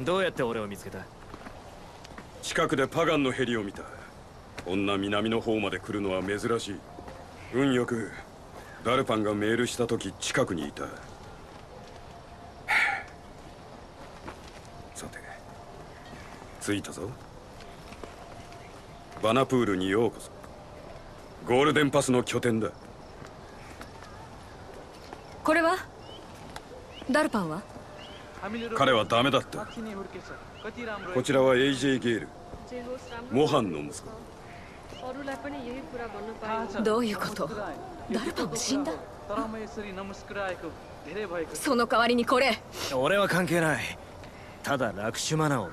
どうやって俺を見つけた？近くでパガンのヘリを見たこんな南の方まで来るのは珍しい。運よくダルパンがメールした時近くにいた。さて着いたぞ。バナプールにようこそ。ゴールデンパスの拠点だ。これは？ダルパンは？彼はダメだったこちらは AJ ゲール。モハンの息子。どういうこと？ダルパンも死んだ？その代わりにこれ。俺は関係ない。ただラクシュマナを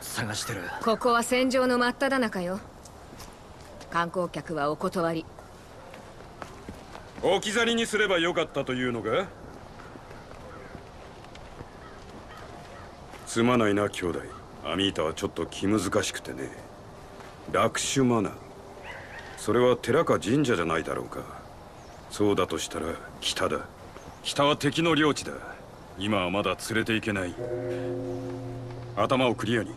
探してる。ここは戦場の真っ只中よ。観光客はお断り。置き去りにすればよかったというのかすまないな兄弟。アミータはちょっと気難しくてね。ラクシュマナそれは寺か神社じゃないだろうか。そうだとしたら北だ。北は敵の領地だ。今はまだ連れて行けない。頭をクリアに。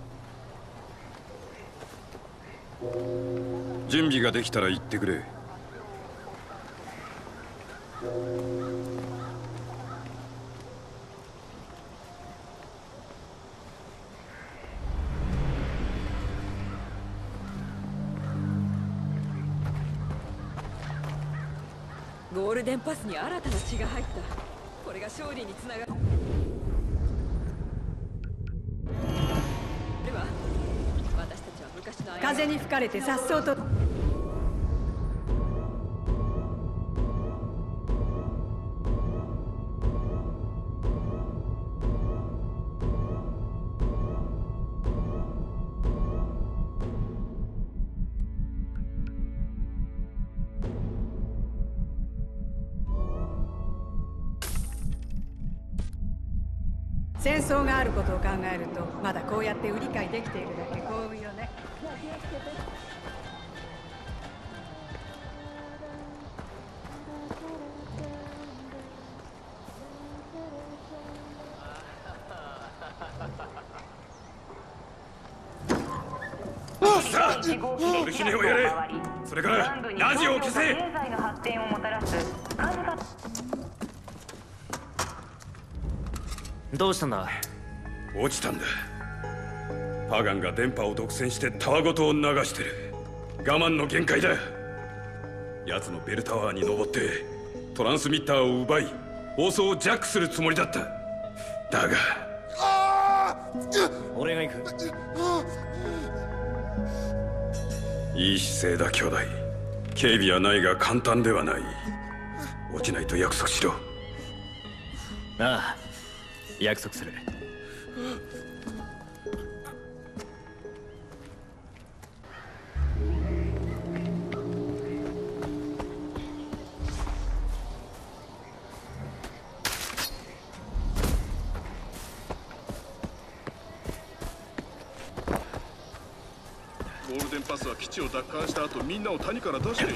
準備ができたら言ってくれ。ルデンパスに新たな血が入った。これが勝利につながる。では私たちは昔の風に吹かれて颯爽と。戦争があることを考えるとまだこうやって売り買いできているだけ。幸運よね。をやれ。それからラジオを消せ。経済の発展をもたらす。数々どうしたんだ？落ちたんだ。パガンが電波を独占してタワごとを流してる。我慢の限界だ。奴のベルタワーに登ってトランスミッターを奪い放送をジャックするつもりだった。だが俺が行く。いい姿勢だ兄弟。警備はないが簡単ではない。落ちないと約束しろ。ああ約束する。ゴールデンパスは基地を奪還した後みんなを谷から出している。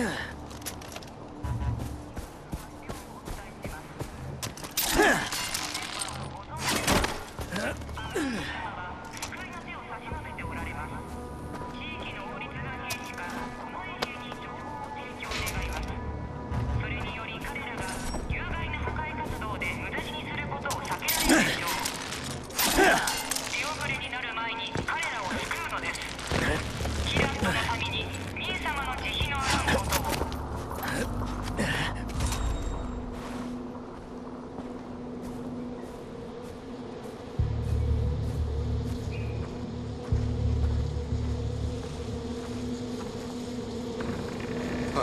Good.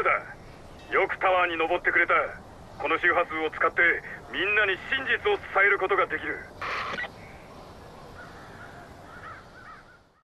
ルだ。よくタワーに登ってくれた。この周波数を使ってみんなに真実を伝えることができる。